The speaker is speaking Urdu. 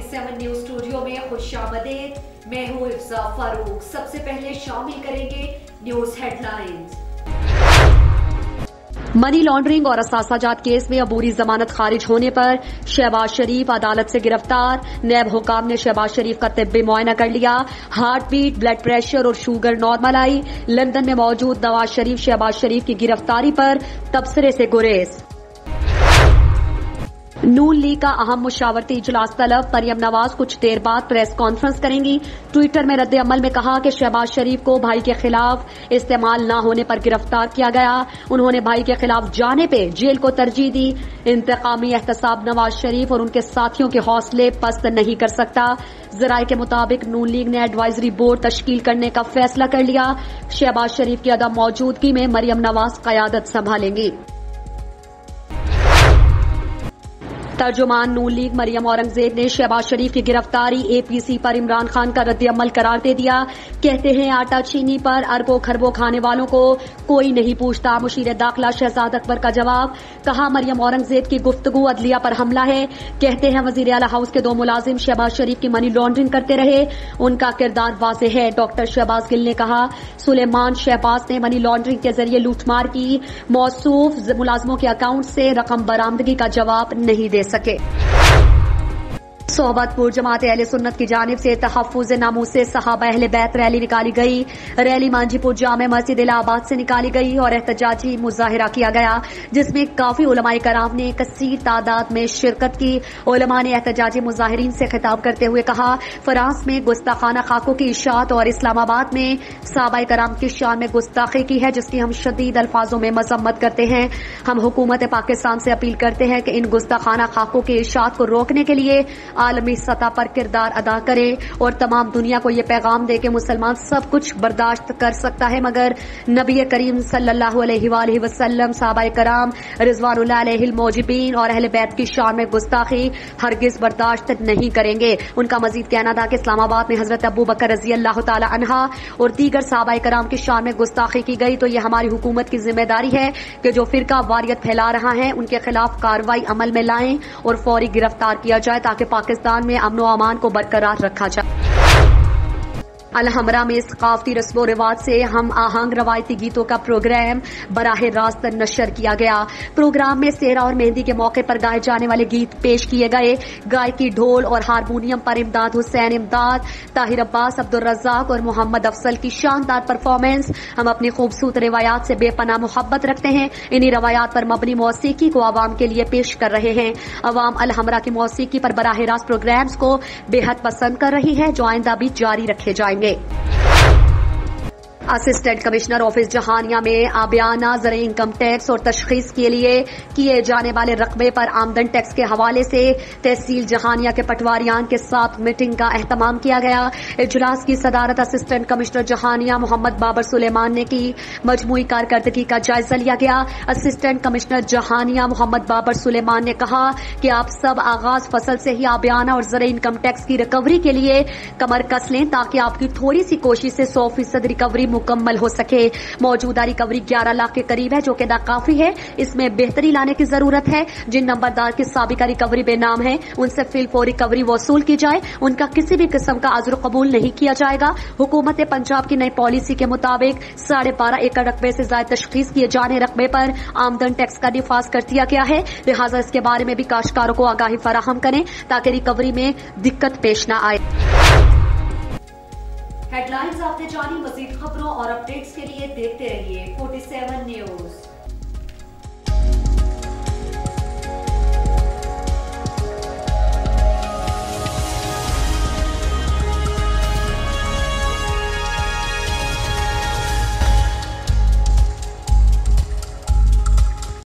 السلام علیکم 47 نیوز اسٹوڈیو میں خوش آمدید میں ہوں افزا فاروق. سب سے پہلے شامل کریں گے news headlines money laundering اور اثاثہ جات کیس میں عبوری ضمانت خارج ہونے پر شہباز شریف عدالت سے گرفتار. نیب حکام نے شہباز شریف کا طبی معائنہ کر لیا. ہارٹ بیٹ، بلڈ پریشر اور شوگر نارمل آئی. لندن میں موجود نواز شریف، شہباز شریف کی گرفتاری پر تبصرے سے گریز. نون لیگ کا اہم مشاورتی اجلاس طلب مریم نواز کچھ دیر بعد پریس کانفرنس کریں گی۔ ٹویٹر میں رد عمل میں کہا کہ شہباز شریف کو بھائی کے خلاف استعمال نہ ہونے پر گرفتار کیا گیا۔ انہوں نے بھائی کے خلاف جانے پہ جیل کو ترجیح دی۔ انتقامی احتساب نواز شریف اور ان کے ساتھیوں کے حوصلے پست نہیں کر سکتا۔ ذرائع کے مطابق نون لیگ نے ایڈوائزری بورڈ تشکیل کرنے کا فیصلہ کر لیا۔ شہباز شریف کی عدم موجودگی میں مریم نواز قیادت سنبھالیں گی۔ ترجمان نون لیگ مریم اورنگزیب نے شہباز شریف کی گرفتاری اے پی سی پر عمران خان کا رد عمل قرار دے دیا۔ کہتے ہیں آٹا چینی پر اربوں خربوں کھانے والوں کو کوئی نہیں پوچھتا۔ مشیر داخلہ شہزاد اکبر کا جواب، کہا مریم اورنگزیب کی گفتگو عدلیہ پر حملہ ہے۔ کہتے ہیں وزیر اعلی ہاؤس کے دو ملازم شہباز شریف کی منی لانڈرنگ کرتے رہے۔ ان کا کردار واضح ہے۔ ڈاکٹر شہباز گل نے کہا، سلیمان شہباز نے منی لانڈرنگ کے ذریعے لوٹ مار کی، موصوف ملازموں کے اکاؤنٹ سے رقم برامدگی کا جواب نہیں دے سکے صحبت پور جماعت اہل سنت کی جانب سے تحفظ ناموس صحابہ اہل بیت ریلی نکالی گئی۔ ریلی مانجی پور جامع مسجد الہ آباد سے نکالی گئی اور احتجاجی مظاہرہ کیا گیا، جس میں کافی علماء کرام نے کثیر تعداد میں شرکت کی۔ علماء نے احتجاجی مظاہرین سے خطاب کرتے ہوئے کہا، فرانس میں گستاخانہ خاکوں کی اشاعت اور اسلام آباد میں صحابہ کرام کی شان میں گستاخی کی ہے، جس کی ہم شدید الفاظوں میں مذمت کرتے ہیں۔ ہم حکومت پاکستان سے اپیل کرتے ہیں کہ ان گستاخانہ خاکوں کی اشاعت کو روکنے کے لیے عالمی سطح پر کردار ادا کرے اور تمام دنیا کو یہ پیغام دے کہ مسلمان سب کچھ برداشت کر سکتا ہے، مگر نبی کریم صلی اللہ علیہ وآلہ وسلم، صحابہ کرام، رضوان اللہ علیہ الموجبین اور اہل بیت کی شان میں گستاخی ہرگز برداشت نہیں کریں گے۔ ان کا مزید کہنا تھا کہ اسلام آباد میں حضرت ابو بکر رضی اللہ تعالی عنہا اور دیگر صحابہ کرام کی شان میں گستاخی کی گئی تو یہ ہماری حکومت کی ذمہ داری ہے کہ جو فرقہ واریت پھیلا رہا ہے، ان کے خلاف کاروائی عمل میں لائیں اور فوری گرفتار کیا جائے تاکہ پاکستان میں امن و امان کو برقرار رکھا جائے۔ الحمرہ میں ثقافتی رسم و رواج سے ہم آہنگ روایتی گیتوں کا پروگرام براہ راست نشر کیا گیا۔ پروگرام میں سیرا اور مہندی کے موقع پر گائے جانے والے گیت پیش کیے گئے۔ گائے ڈھول اور ہارمونیم پر امداد، حسین امداد، طاہر عباس عبد الرزاق اور محمد افضل کی شاندار پرفارمنس ہم اپنی خوبصورت روایات سے بے پناہ محبت رکھتے ہیں۔ انہی روایات پر مبنی موسیقی کو عوام کے لیے پیش کر رہے ہیں۔ عوام الحمرہ کی موسیقی پر براہ راست پروگرامز کو بے حد پسند کر رہی ہے۔ جو آئندہ بھی جاری رکھے جائیں گے اسسٹنٹ کمشنر آفس جہانیہ میں آبیانہ زرعی انکم ٹیکس اور تشخیص کے لیے کیے جانے والے رقبے پر آمدن ٹیکس کے حوالے سے تحصیل جہانیہ کے پٹواریان کے ساتھ میٹنگ کا اہتمام کیا گیا۔ اجلاس کی صدارت اسسٹنٹ کمشنر جہانیہ محمد بابر سلیمان نے کی۔ مجموعی کارکردگی کا جائزہ لیا گیا۔ اسسٹنٹ کمشنر جہانیہ محمد بابر سلیمان نے کہا کہ آپ سب آغاز فصل سے ہی آبیانہ اور زرعی انکم ٹیکس کی ریکوری کے لیے کمر کس لیں تاکہ آپ کی تھوڑی سی کوشش سے سو فیصد ریکوری مکمل ہو سکے۔ موجودہ ریکوری گیارہ لاکھ کے قریب ہے، جو کہ کافی ہے۔ اس میں بہتری لانے کی ضرورت ہے۔ جن نمبردار کی سابقہ ریکوری بے نام ہے ان سے فل فور ریکوری وصول کی جائے۔ ان کا کسی بھی قسم کا عذر قبول نہیں کیا جائے گا۔ حکومت پنجاب کی نئی پالیسی کے مطابق ساڑھے بارہ ایکڑ رقبے سے زائد تشخیص کیے جانے رقبے پر آمدن ٹیکس کا نفاذ کر دیا گیا ہے۔ لہٰذا اس کے بارے میں بھی کاشتکاروں کو آگاہی فراہم کریں تاکہ ریکوری میں دقت پیش نہ آئے۔ ہیڈ لائنز آپ نے جانی مزید خبروں اور اپڈیٹس کے لیے دیکھتے رہیے 47